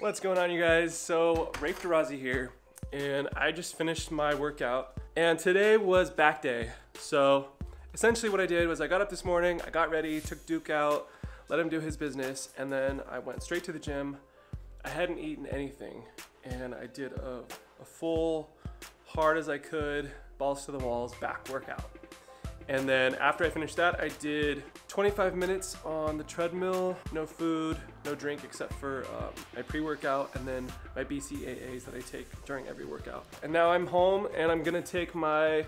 What's going on you guys? So Raif Derrazi here and I just finished my workout and today was back day. So essentially what I did was I got up this morning, I got ready, took Duke out, let him do his business and then I went straight to the gym. I hadn't eaten anything and I did a, a full, hard as I could, balls to the walls back workout. And then after I finished that, I did 25 minutes on the treadmill, no food, no drink except for um, my pre-workout and then my BCAAs that I take during every workout. And now I'm home and I'm gonna take my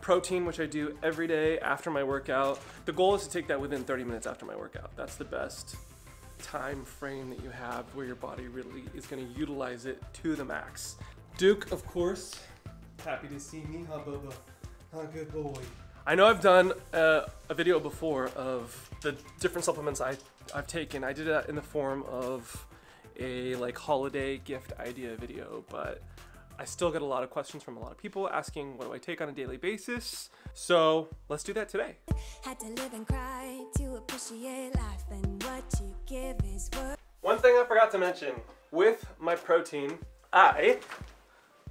protein, which I do every day after my workout. The goal is to take that within 30 minutes after my workout. That's the best time frame that you have where your body really is gonna utilize it to the max. Duke, of course, happy to see me, huh, Bubba? Huh, good boy. I know I've done uh, a video before of the different supplements I, I've taken. I did that in the form of a like holiday gift idea video, but I still get a lot of questions from a lot of people asking what do I take on a daily basis. So let's do that today. One thing I forgot to mention, with my protein, I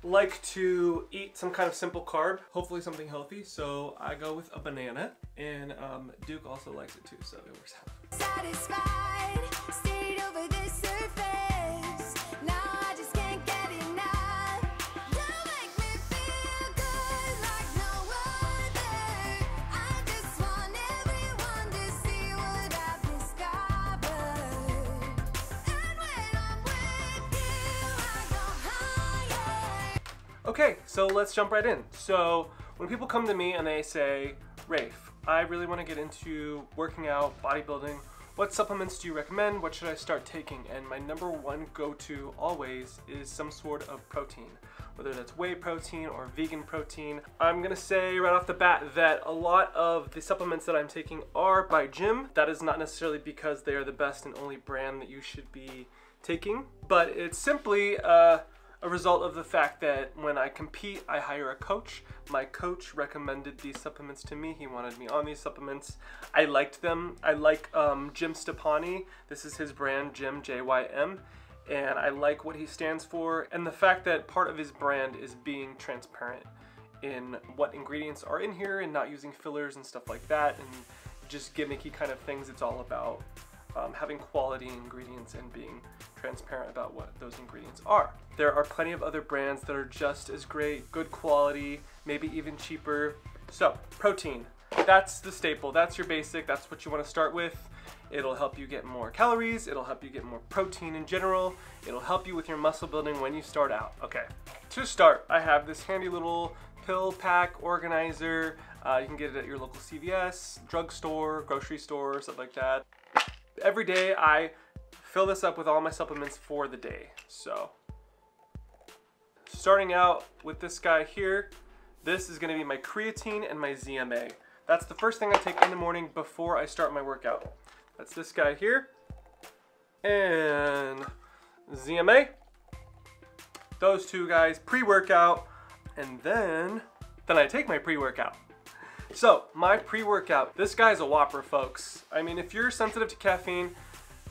like to eat some kind of simple carb, hopefully something healthy. So I go with a banana and um, Duke also likes it too, so it works out. Satisfied, Okay, so let's jump right in. So when people come to me and they say, Raif, I really want to get into working out, bodybuilding, what supplements do you recommend? What should I start taking? And my number one go-to always is some sort of protein, whether that's whey protein or vegan protein. I'm gonna say right off the bat that a lot of the supplements that I'm taking are by JYM. That is not necessarily because they are the best and only brand that you should be taking, but it's simply uh, a result of the fact that when I compete, I hire a coach. My coach recommended these supplements to me. He wanted me on these supplements. I liked them. I like um, Jim Stoppani. This is his brand, JYM, J-Y-M. And I like what he stands for. And the fact that part of his brand is being transparent in what ingredients are in here and not using fillers and stuff like that and just gimmicky kind of things it's all about um, having quality ingredients and being transparent about what those ingredients are. There are plenty of other brands that are just as great, good quality, maybe even cheaper. So, protein, that's the staple, that's your basic, that's what you wanna start with. It'll help you get more calories, it'll help you get more protein in general, it'll help you with your muscle building when you start out. Okay, to start, I have this handy little pill pack organizer. Uh, you can get it at your local CVS, drugstore, grocery store, stuff like that every day I fill this up with all my supplements for the day. So starting out with this guy here, this is gonna be my creatine and my ZMA. That's the first thing I take in the morning before I start my workout. That's this guy here. And ZMA. Those two guys pre-workout. And then, then I take my pre-workout. So, my pre-workout. This guy's a whopper, folks. I mean, if you're sensitive to caffeine,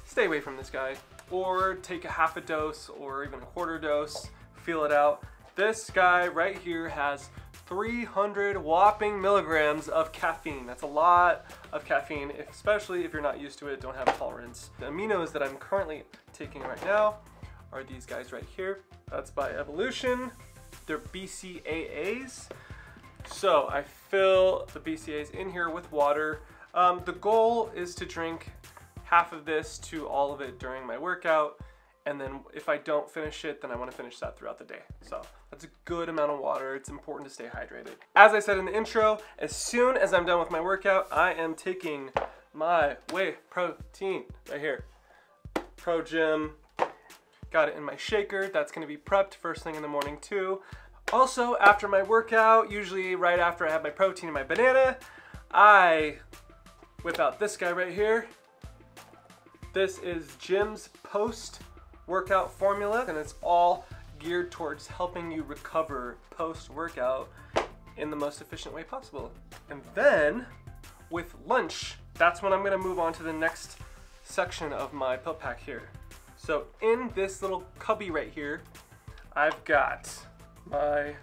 stay away from this guy. Or take a half a dose or even a quarter dose, feel it out. This guy right here has 300 whopping milligrams of caffeine. That's a lot of caffeine, especially if you're not used to it, don't have tolerance. The aminos that I'm currently taking right now are these guys right here. That's by Evlution. They're BCAAs. So I fill the BCAs in here with water. Um, the goal is to drink half of this to all of it during my workout. And then if I don't finish it, then I wanna finish that throughout the day. So that's a good amount of water. It's important to stay hydrated. As I said in the intro, as soon as I'm done with my workout, I am taking my whey protein right here. Pro JYM. Got it in my shaker. That's gonna be prepped first thing in the morning too. Also, after my workout, usually right after I have my protein and my banana, I whip out this guy right here. This is Jim's post-workout formula, and it's all geared towards helping you recover post-workout in the most efficient way possible. And then, with lunch, that's when I'm gonna move on to the next section of my pill pack here. So in this little cubby right here, I've got my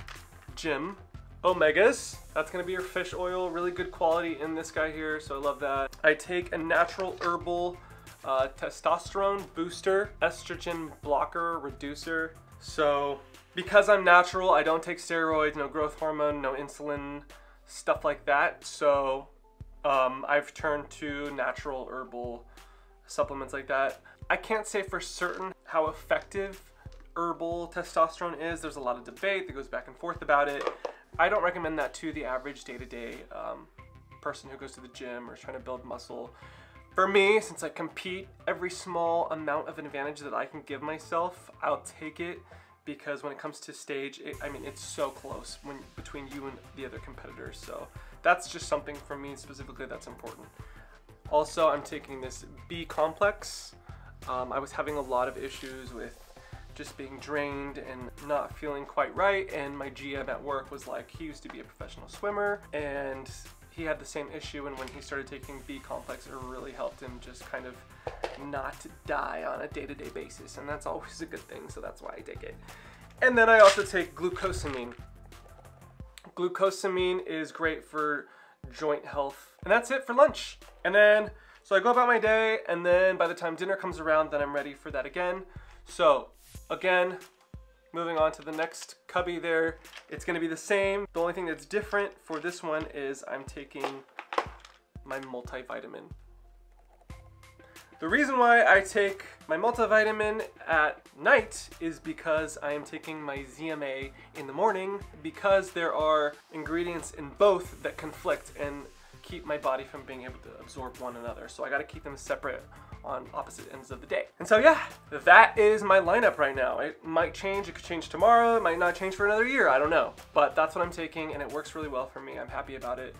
JYM Omegas. That's gonna be your fish oil, really good quality in this guy here, so I love that. I take a natural herbal uh, testosterone booster, estrogen blocker, reducer. So because I'm natural, I don't take steroids, no growth hormone, no insulin, stuff like that. So um, I've turned to natural herbal supplements like that. I can't say for certain how effective herbal testosterone is. There's a lot of debate that goes back and forth about it. I don't recommend that to the average day-to-day -day, um, person who goes to the gym or is trying to build muscle. For me, since I compete, every small amount of advantage that I can give myself, I'll take it because when it comes to stage, it, I mean, it's so close when between you and the other competitors. So that's just something for me specifically that's important. Also, I'm taking this B complex. Um, I was having a lot of issues with just being drained and not feeling quite right. And my GM at work was like, he used to be a professional swimmer and he had the same issue. And when he started taking B complex, it really helped him just kind of not die on a day-to-day -day basis. And that's always a good thing. So that's why I take it. And then I also take glucosamine. Glucosamine is great for joint health. And that's it for lunch. And then, so I go about my day and then by the time dinner comes around, then I'm ready for that again. So again, moving on to the next cubby there, it's gonna be the same. The only thing that's different for this one is I'm taking my multivitamin. The reason why I take my multivitamin at night is because I am taking my ZMA in the morning because there are ingredients in both that conflict and keep my body from being able to absorb one another. So I gotta keep them separate on opposite ends of the day. And so yeah, that is my lineup right now. It might change, it could change tomorrow, it might not change for another year, I don't know. But that's what I'm taking and it works really well for me. I'm happy about it.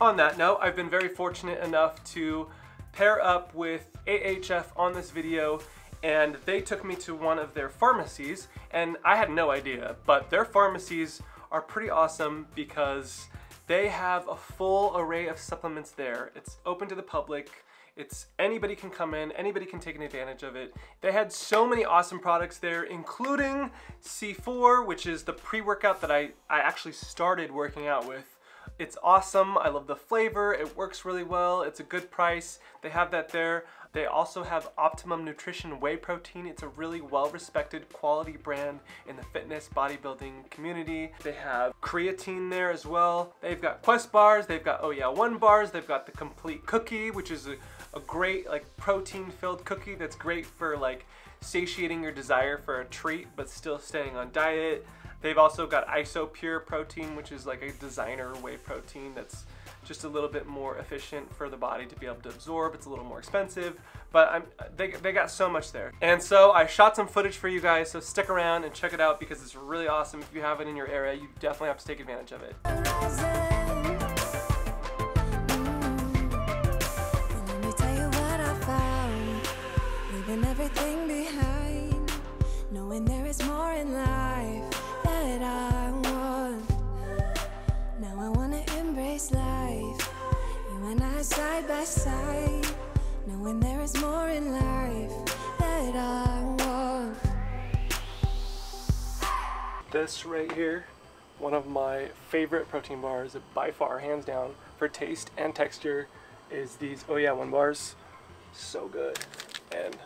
On that note, I've been very fortunate enough to pair up with AHF on this video and they took me to one of their pharmacies and I had no idea, but their pharmacies are pretty awesome because they have a full array of supplements there. It's open to the public. It's anybody can come in, anybody can take an advantage of it. They had so many awesome products there, including C4, which is the pre-workout that I, I actually started working out with it's awesome. I love the flavor. It works really well. It's a good price. They have that there. They also have Optimum Nutrition Whey Protein. It's a really well-respected quality brand in the fitness bodybuilding community. They have creatine there as well. They've got Quest bars. They've got Oh Yeah One bars. They've got the Complete Cookie, which is a, a great like protein-filled cookie that's great for like satiating your desire for a treat but still staying on diet. They've also got Isopure protein, which is like a designer whey protein that's just a little bit more efficient for the body to be able to absorb. It's a little more expensive, but I'm, they, they got so much there. And so I shot some footage for you guys, so stick around and check it out because it's really awesome. If you have it in your area, you definitely have to take advantage of it. This right here, one of my favorite protein bars by far, hands down, for taste and texture is these Oh Yeah One bars. So good. And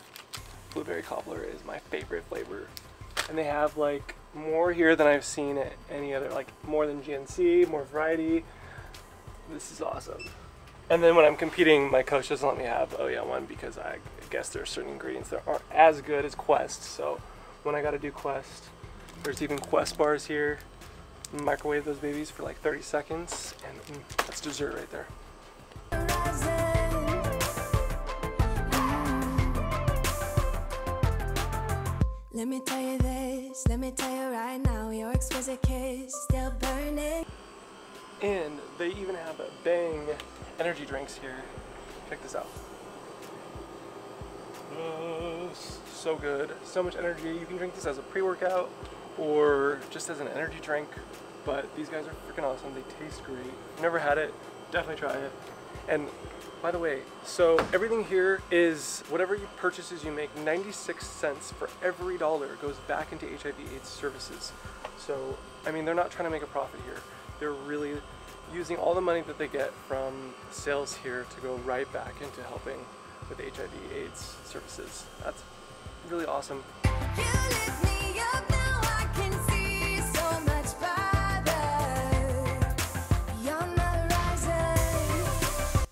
blueberry cobbler is my favorite flavor. And they have like more here than I've seen at any other, like more than GNC, more variety. This is awesome. And then when I'm competing, my coach doesn't let me have Oh Yeah One because I guess there are certain ingredients that aren't as good as Quest. So when I gotta do Quest, there's even Quest bars here. Microwave those babies for like 30 seconds and mm, that's dessert right there. Let me tell you this, let me tell you right now, your exquisite kiss still burning. And they even have a Bang energy drinks here. Check this out. Oh, so good. So much energy. You can drink this as a pre-workout or just as an energy drink. But these guys are freaking awesome. They taste great. Never had it. Definitely try it. And by the way, so everything here is whatever you purchases you make, 96 cents for every dollar goes back into HIV AIDS services. So, I mean, they're not trying to make a profit here. They're really using all the money that they get from sales here to go right back into helping with HIV AIDS services. That's really awesome.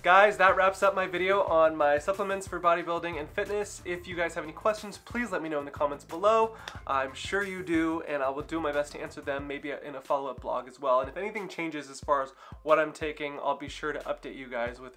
Guys, that wraps up my video on my supplements for bodybuilding and fitness. If you guys have any questions, please let me know in the comments below. I'm sure you do, and I will do my best to answer them, maybe in a follow-up blog as well. And if anything changes as far as what I'm taking, I'll be sure to update you guys with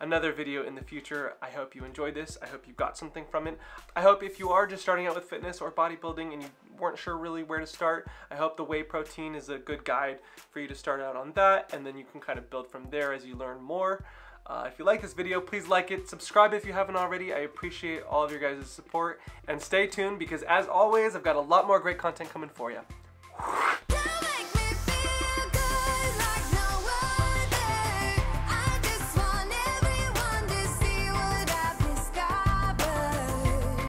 another video in the future. I hope you enjoyed this. I hope you got something from it. I hope if you are just starting out with fitness or bodybuilding and you weren't sure really where to start, I hope the whey protein is a good guide for you to start out on that, and then you can kind of build from there as you learn more. Uh, if you like this video, please like it, subscribe if you haven't already. I appreciate all of your guys' support, and stay tuned because as always, I've got a lot more great content coming for you.